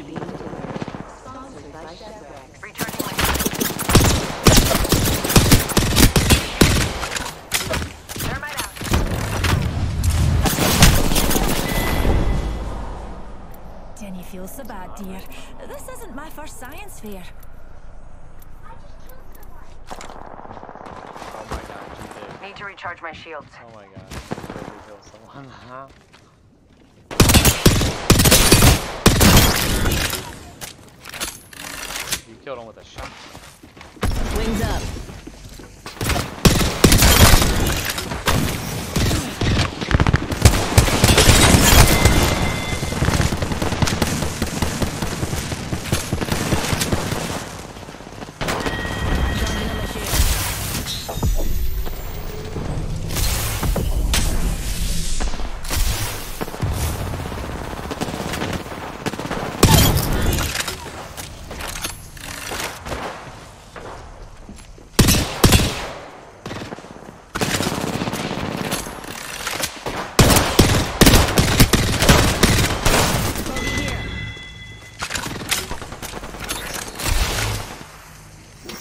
to be delivered. Sponsored by Returning my feel so bad, dear? This isn't my first science fair. Need to recharge my shields. Oh my god. killed him with a shot. Wings up.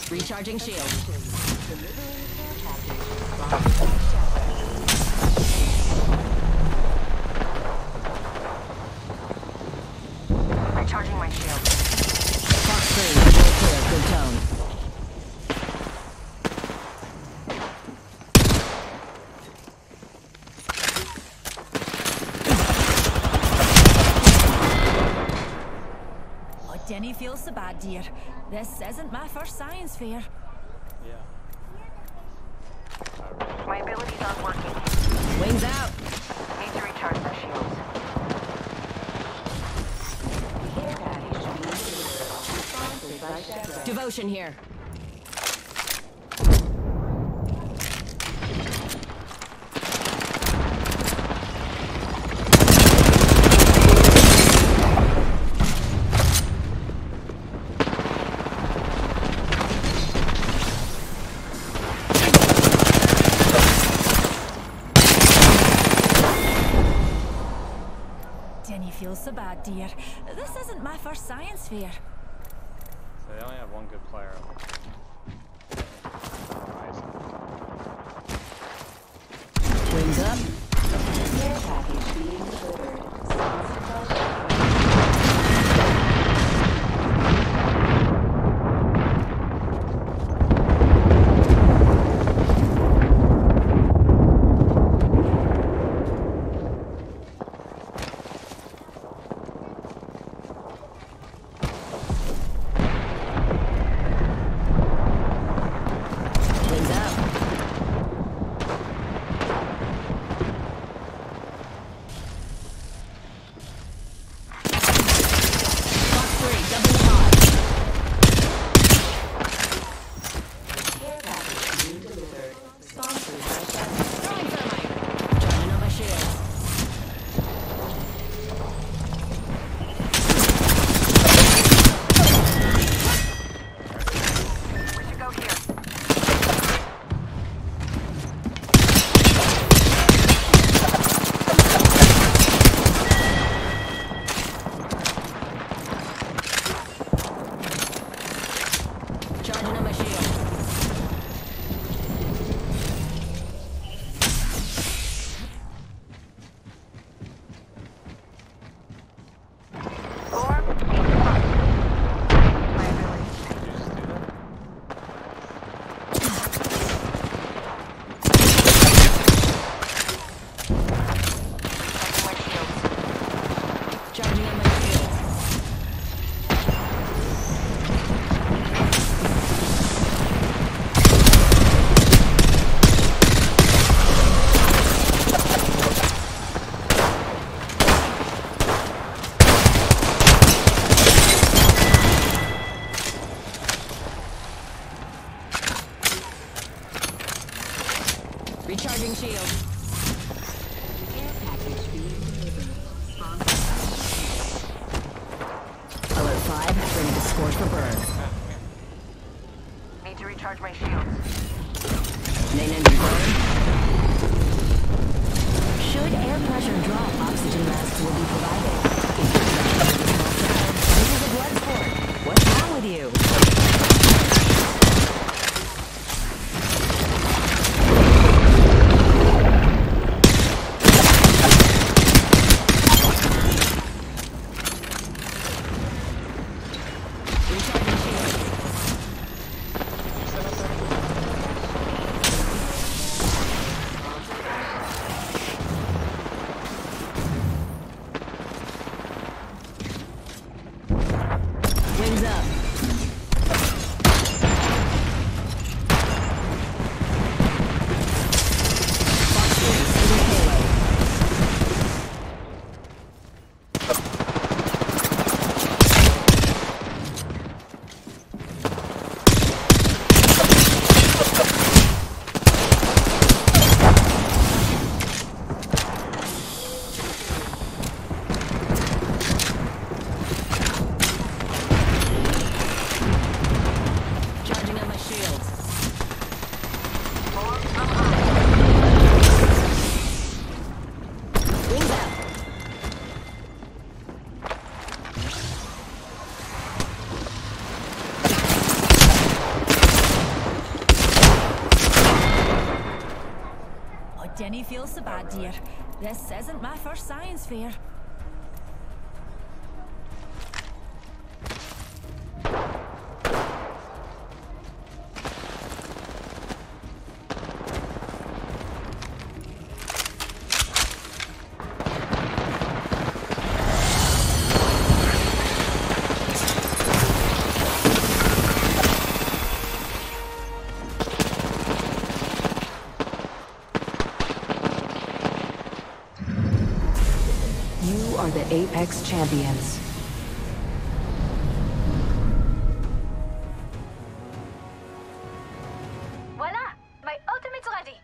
Recharging shield. Recharging my shield. Fox 3, real clear, good tone. Oh, Jenny feels so bad, dear. This isn't my first science fair. Yeah. My abilities aren't working. Wings out. Need to recharge my shields. Devotion here. Jenny feels so bad, dear. This isn't my first science fair. So they only have one good player. Horizon. Wings up. For burn. Need to recharge my shields. Main engine burn. Should air pressure drop, oxygen Heads up. Jenny feels so bad, dear. This isn't my first science fair. Apex Champions. Voila! My ultimate's ready!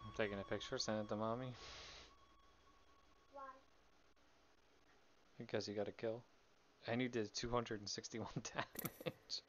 I'm taking a picture, send it to mommy. Why? Because you got a kill. And you did 261 damage.